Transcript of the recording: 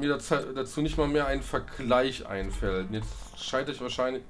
mir halt dazu nicht mal mehr ein Vergleich einfällt. Jetzt scheitere ich wahrscheinlich